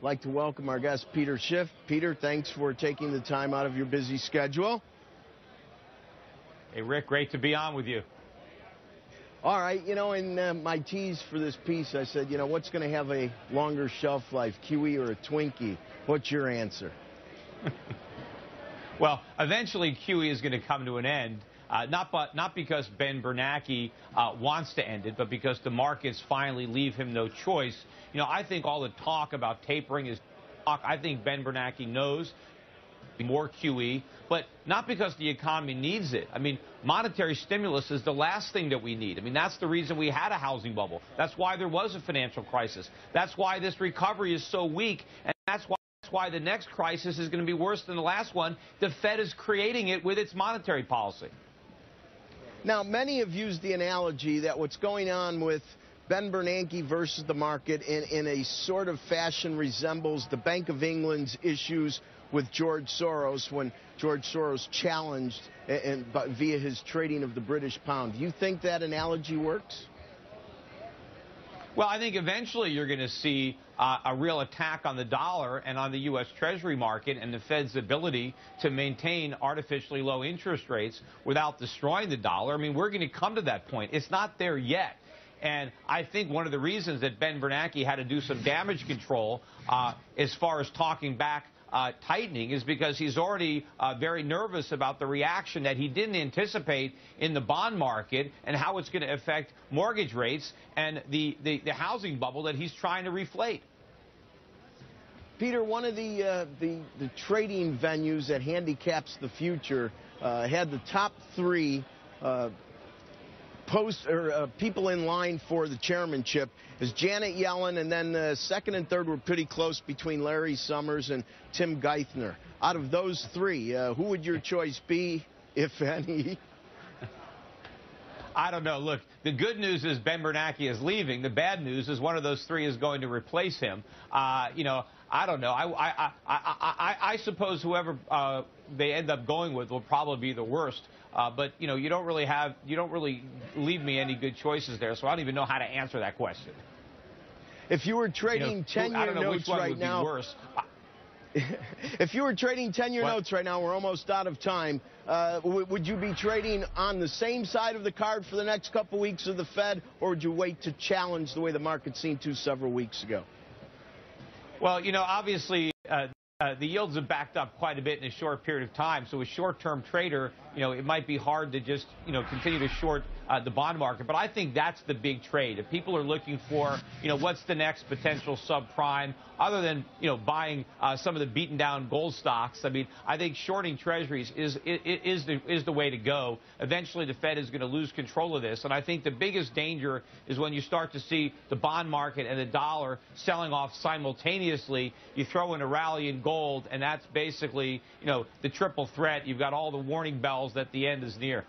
I'd like to welcome our guest, Peter Schiff. Peter, thanks for taking the time out of your busy schedule. Hey, Rick, great to be on with you. All right, you know, in uh, my tease for this piece, I said, you know, what's going to have a longer shelf life, QE or a Twinkie? What's your answer? well, eventually QE is going to come to an end. Uh, not, but, not because Ben Bernanke uh, wants to end it, but because the markets finally leave him no choice. You know, I think all the talk about tapering is talk. I think Ben Bernanke knows more QE, but not because the economy needs it. I mean, monetary stimulus is the last thing that we need. I mean, that's the reason we had a housing bubble. That's why there was a financial crisis. That's why this recovery is so weak, and that's why why the next crisis is going to be worse than the last one. The Fed is creating it with its monetary policy. Now, many have used the analogy that what's going on with Ben Bernanke versus the market in, in a sort of fashion resembles the Bank of England's issues with George Soros when George Soros challenged eh, and, and via his trading of the British pound. Do you think that analogy works? Well, I think eventually you're going to see uh, a real attack on the dollar and on the U.S. Treasury market and the Fed's ability to maintain artificially low interest rates without destroying the dollar. I mean, we're going to come to that point. It's not there yet. And I think one of the reasons that Ben Bernanke had to do some damage control uh, as far as talking back uh, tightening is because he's already uh, very nervous about the reaction that he didn't anticipate in the bond market and how it's going to affect mortgage rates and the, the, the, housing bubble that he's trying to reflate. Peter, one of the, uh, the, the, trading venues that handicaps the future uh, had the top three uh, post or uh, people in line for the chairmanship is Janet Yellen, and then the second and third were pretty close between Larry Summers and Tim Geithner. Out of those three, uh, who would your choice be, if any? I don't know. Look, the good news is Ben Bernanke is leaving. The bad news is one of those three is going to replace him. Uh, you know, I don't know. I, I, I, I, I suppose whoever uh, they end up going with will probably be the worst. Uh, but you know, you don't really have, you don't really leave me any good choices there. So I don't even know how to answer that question. If you were trading you know, 10-year notes right now, worse. if you were trading 10-year notes right now, we're almost out of time. Uh, would you be trading on the same side of the card for the next couple weeks of the Fed, or would you wait to challenge the way the market seemed to several weeks ago? Well, you know, obviously. Uh, uh, the yields have backed up quite a bit in a short period of time. So a short-term trader, you know, it might be hard to just, you know, continue to short uh, the bond market. But I think that's the big trade. If people are looking for, you know, what's the next potential subprime, other than, you know, buying uh, some of the beaten down gold stocks, I mean, I think shorting treasuries is, is, is, the, is the way to go. Eventually, the Fed is going to lose control of this. And I think the biggest danger is when you start to see the bond market and the dollar selling off simultaneously. You throw in a rally in gold, and that's basically, you know, the triple threat. You've got all the warning bells that the end is near.